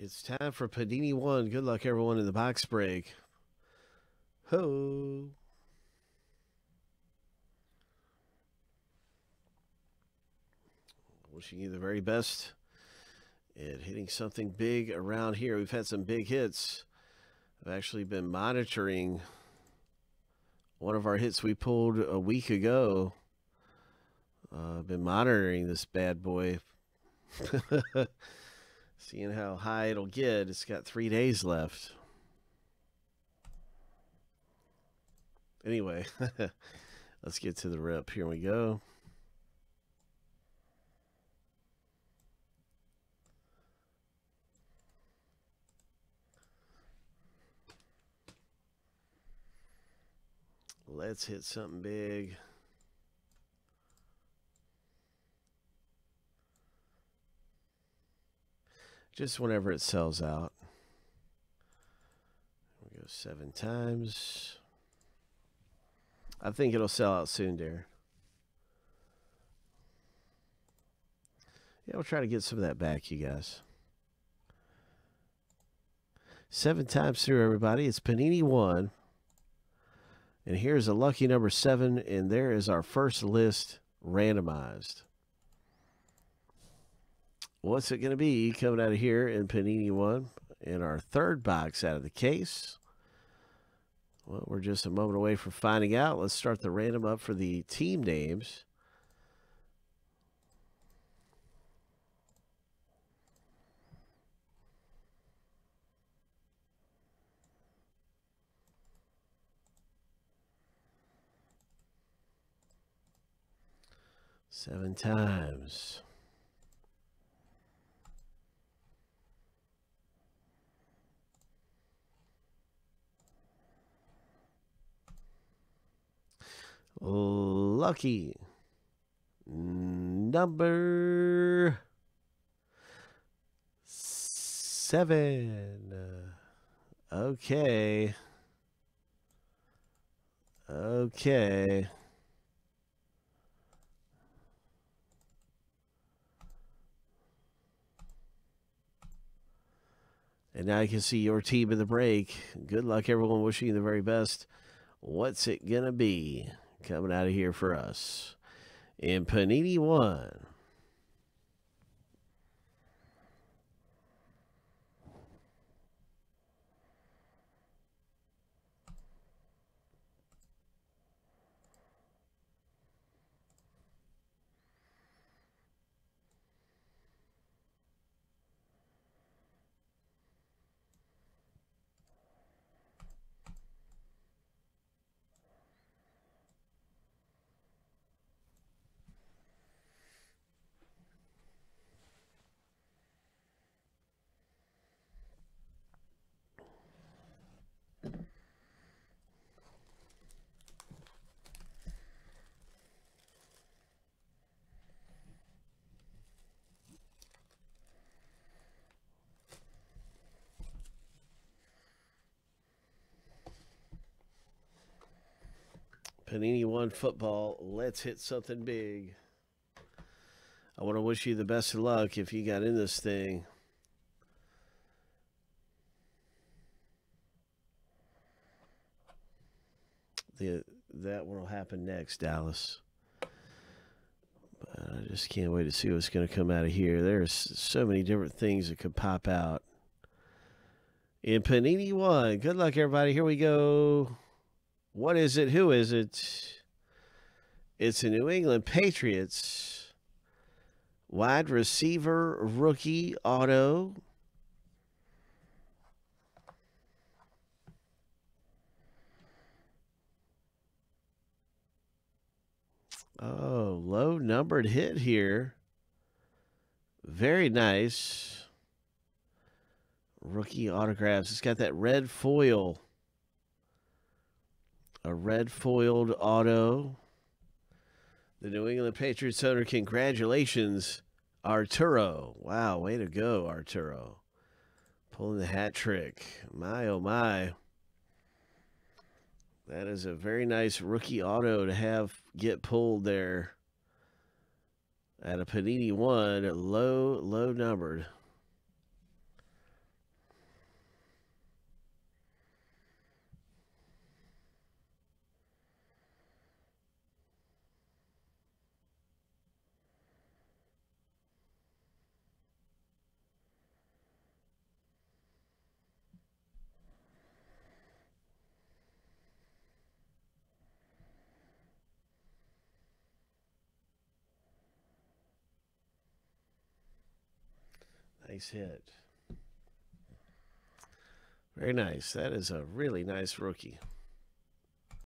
It's time for Panini One. Good luck, everyone, in the box break. Ho! Wishing you the very best at hitting something big around here. We've had some big hits. I've actually been monitoring one of our hits we pulled a week ago. Uh, I've been monitoring this bad boy. Seeing how high it'll get. It's got three days left. Anyway, let's get to the rip. Here we go. Let's hit something big. Just whenever it sells out. We go seven times. I think it'll sell out soon, Darren. Yeah, we'll try to get some of that back, you guys. Seven times through, everybody. It's Panini 1. And here's a lucky number 7, and there is our first list randomized. What's it going to be coming out of here in Panini 1? In our third box out of the case. Well, we're just a moment away from finding out. Let's start the random up for the team names. Seven times. Lucky number seven. Okay. Okay. And now you can see your team in the break. Good luck, everyone. Wishing you the very best. What's it going to be? Coming out of here for us in Panini 1. Panini One football. Let's hit something big. I want to wish you the best of luck if you got in this thing. The, that will happen next, Dallas. But I just can't wait to see what's going to come out of here. There's so many different things that could pop out. In Panini 1. Good luck, everybody. Here we go. What is it? Who is it? It's a New England Patriots wide receiver rookie auto. Oh, low numbered hit here. Very nice. Rookie autographs. It's got that red foil a red foiled auto. The New England Patriots owner, congratulations, Arturo. Wow, way to go, Arturo. Pulling the hat trick. My, oh, my. That is a very nice rookie auto to have get pulled there at a Panini 1, low, low numbered. Nice hit. Very nice. That is a really nice rookie.